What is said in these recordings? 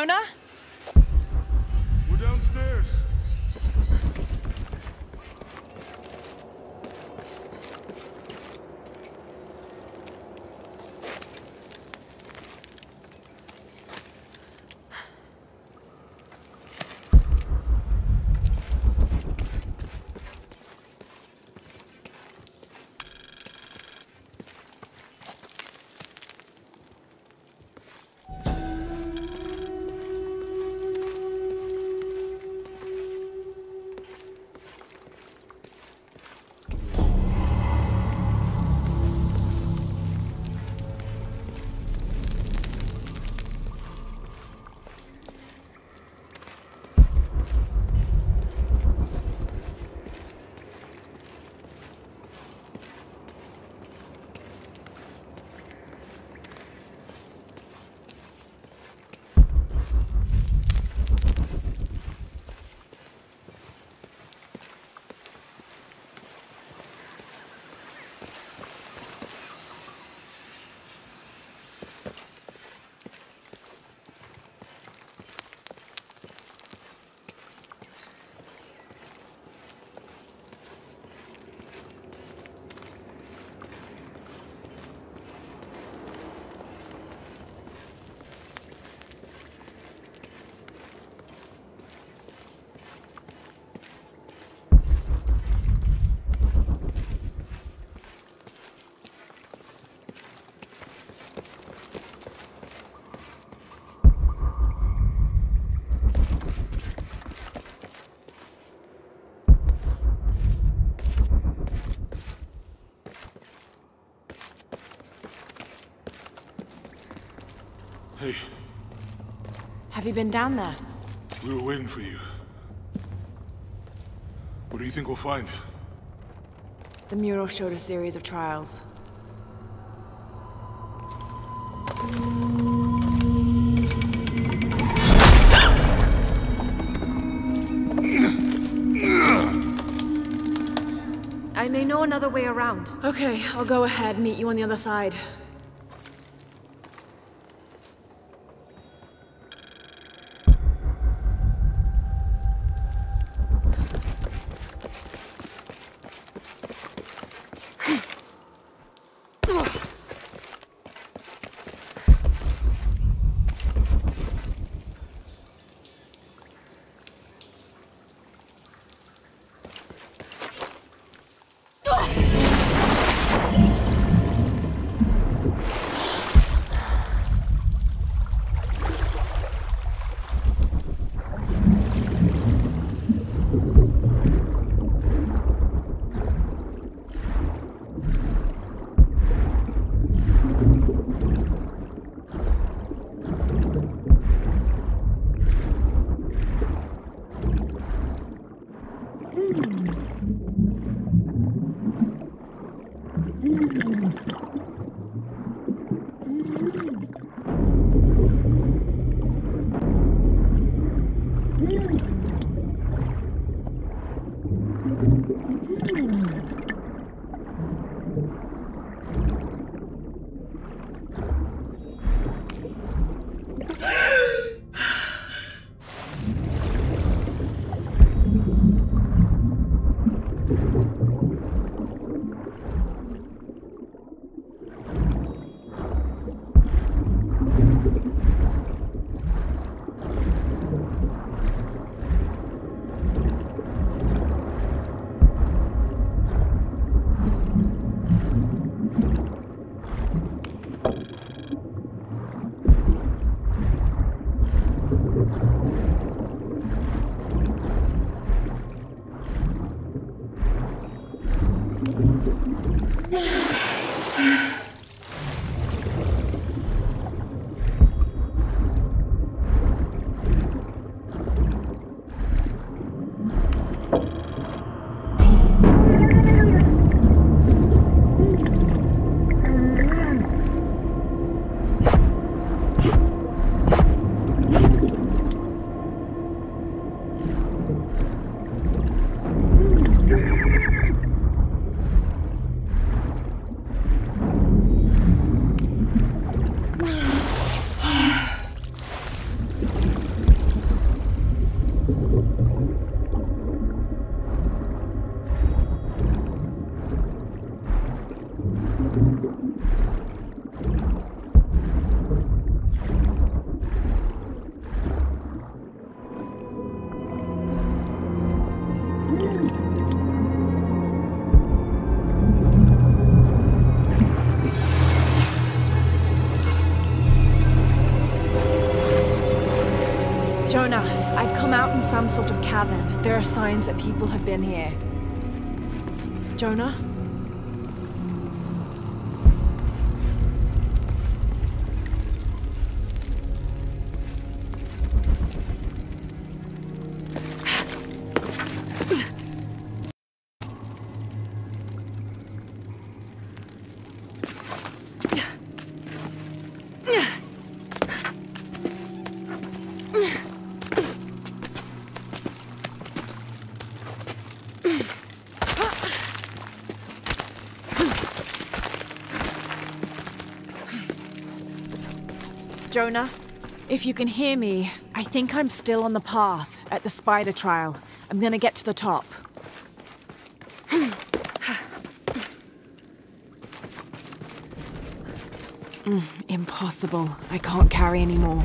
Jonah? Hey, Have you been down there? we were waiting for you. What do you think we'll find? The mural showed a series of trials. I may know another way around. Okay, I'll go ahead and meet you on the other side. Some sort of cavern. There are signs that people have been here. Jonah? Jonah, if you can hear me, I think I'm still on the path at the spider trial. I'm gonna get to the top. Mm, impossible. I can't carry anymore.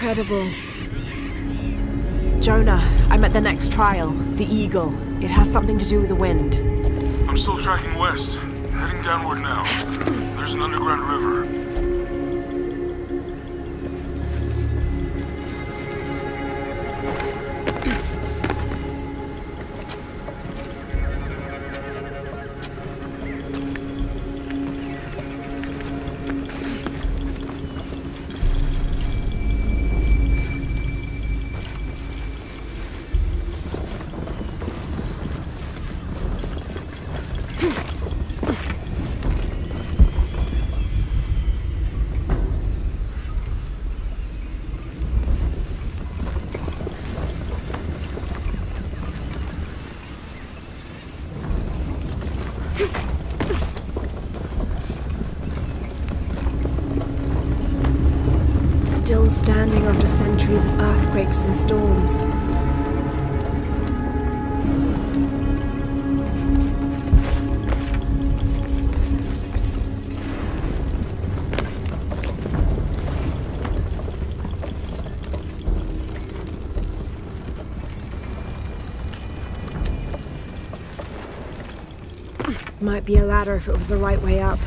Incredible. Jonah, I'm at the next trial, the Eagle. It has something to do with the wind. I'm still tracking west, heading downward now. There's an underground river. Still standing after centuries of earthquakes and storms. Might be a ladder if it was the right way up.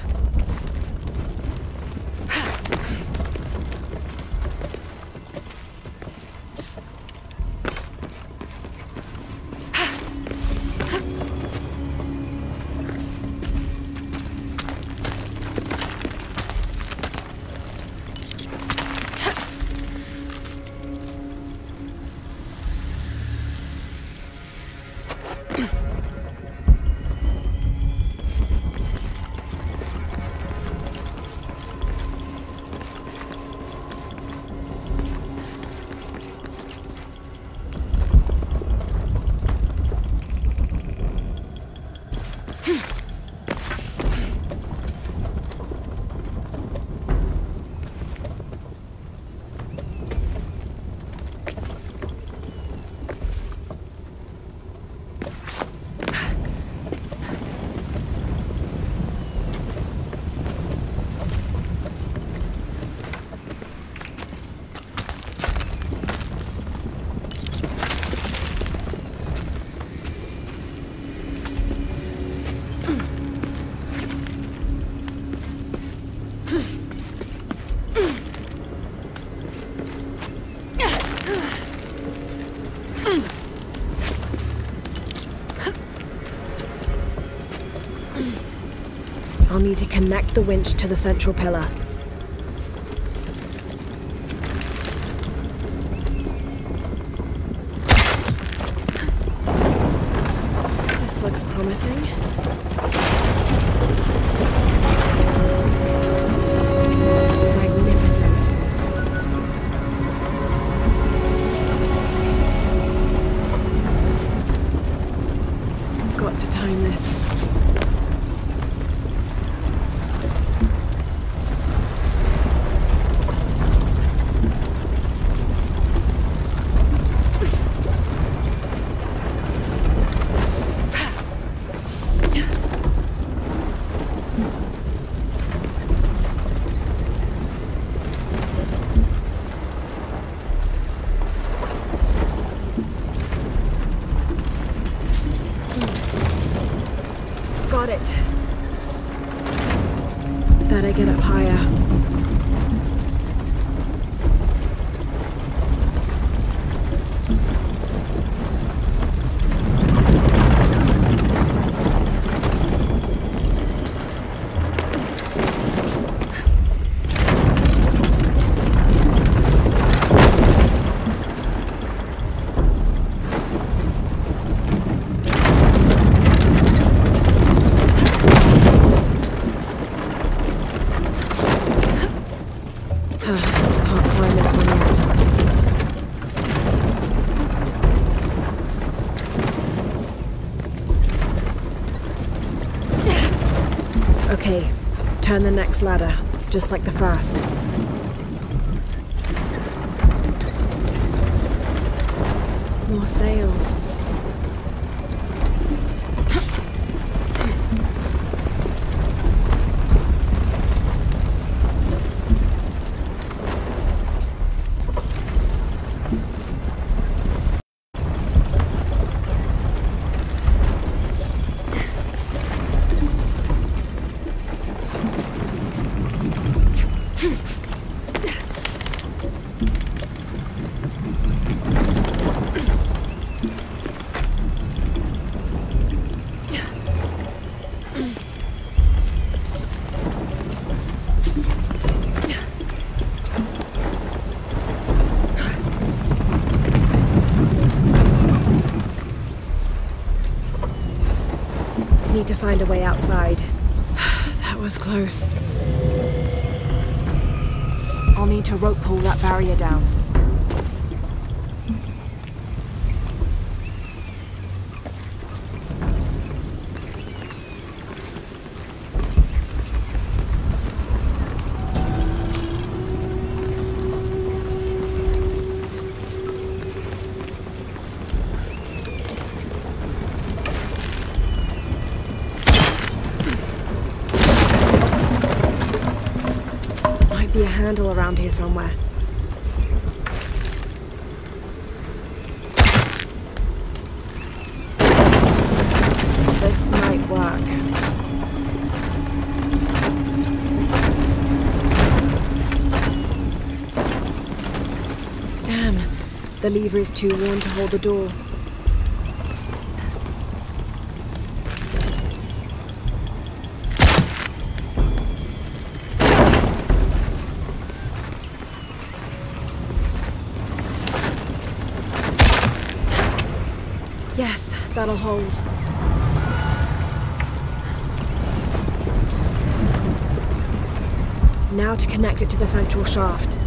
I'll need to connect the winch to the central pillar. This looks promising. Ladder, just like the first. More sails. To find a way outside. that was close. I'll need to rope pull that barrier down. Handle around here somewhere. This might work. Damn, the lever is too worn to hold the door. That'll hold. Now to connect it to the central shaft.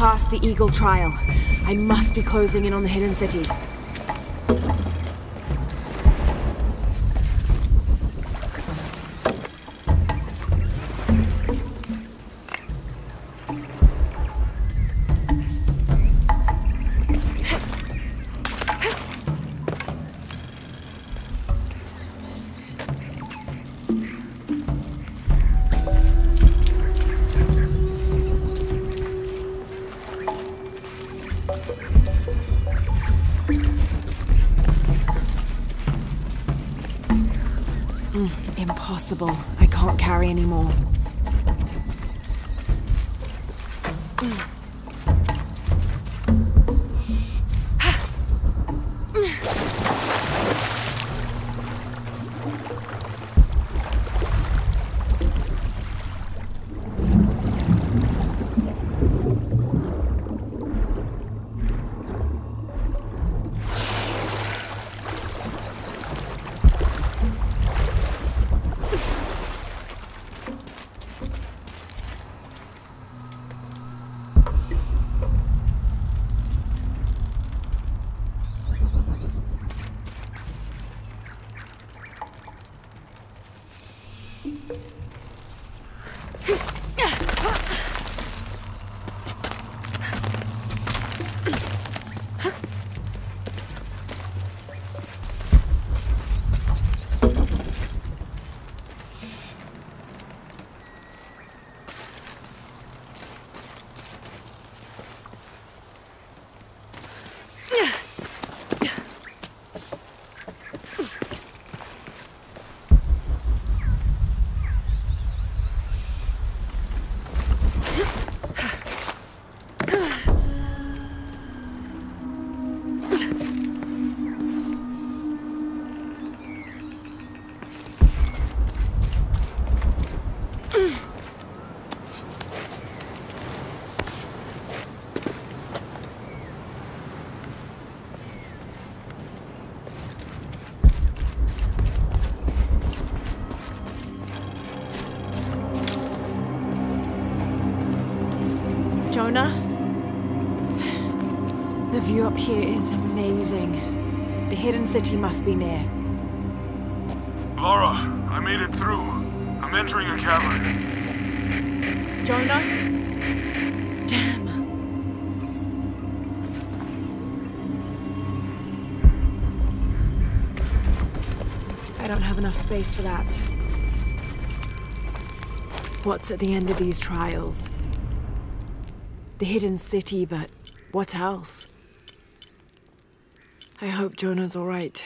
Past the Eagle trial. I must be closing in on the hidden city. I can't carry anymore. Jonah? The view up here is amazing. The hidden city must be near. Lara, I made it through. I'm entering a cavern. Jonah? Damn. I don't have enough space for that. What's at the end of these trials? The hidden city, but what else? I hope Jonah's alright.